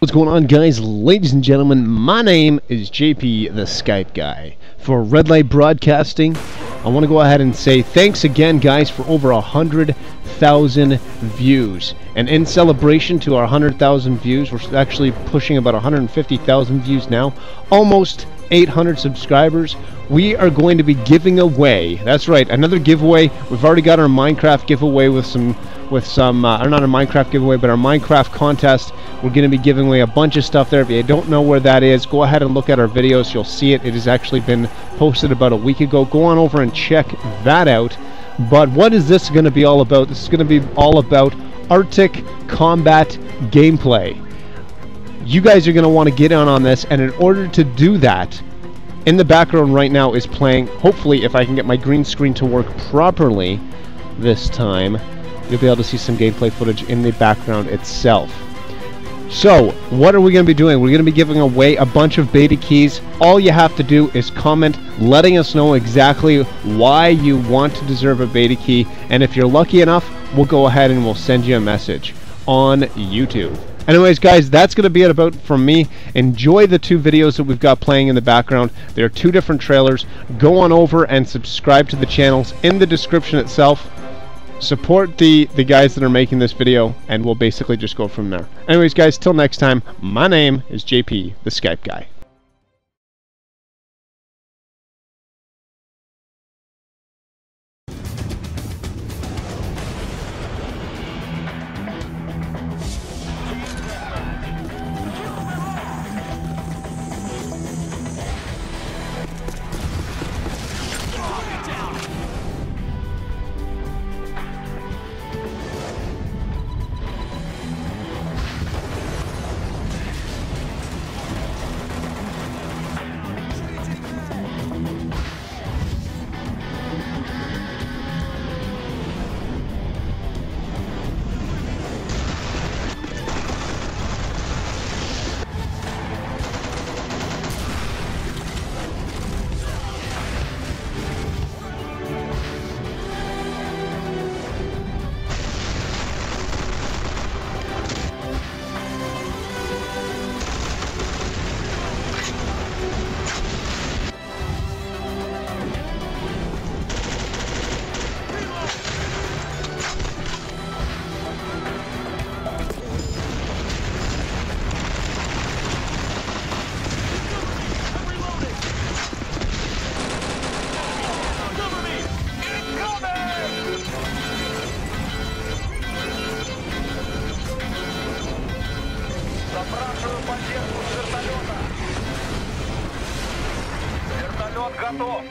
What's going on guys, ladies and gentlemen, my name is JP the Skype Guy. For Red Light Broadcasting, I want to go ahead and say thanks again guys for over a hundred thousand views. And in celebration to our 100,000 views, we're actually pushing about 150,000 views now, almost 800 subscribers, we are going to be giving away, that's right, another giveaway. We've already got our Minecraft giveaway with some, with some, uh, not a Minecraft giveaway, but our Minecraft contest. We're going to be giving away a bunch of stuff there. If you don't know where that is, go ahead and look at our videos. You'll see it. It has actually been posted about a week ago. Go on over and check that out. But what is this going to be all about? This is going to be all about Arctic combat gameplay. You guys are going to want to get in on this, and in order to do that, in the background right now is playing, hopefully if I can get my green screen to work properly this time, you'll be able to see some gameplay footage in the background itself. So, what are we going to be doing? We're going to be giving away a bunch of beta keys. All you have to do is comment letting us know exactly why you want to deserve a beta key, and if you're lucky enough, we'll go ahead and we'll send you a message on YouTube. Anyways, guys, that's going to be it about from me. Enjoy the two videos that we've got playing in the background. They're two different trailers. Go on over and subscribe to the channels in the description itself. Support the, the guys that are making this video, and we'll basically just go from there. Anyways, guys, till next time, my name is JP, the Skype guy. Запрашиваю поддержку с вертолета. Вертолет готов.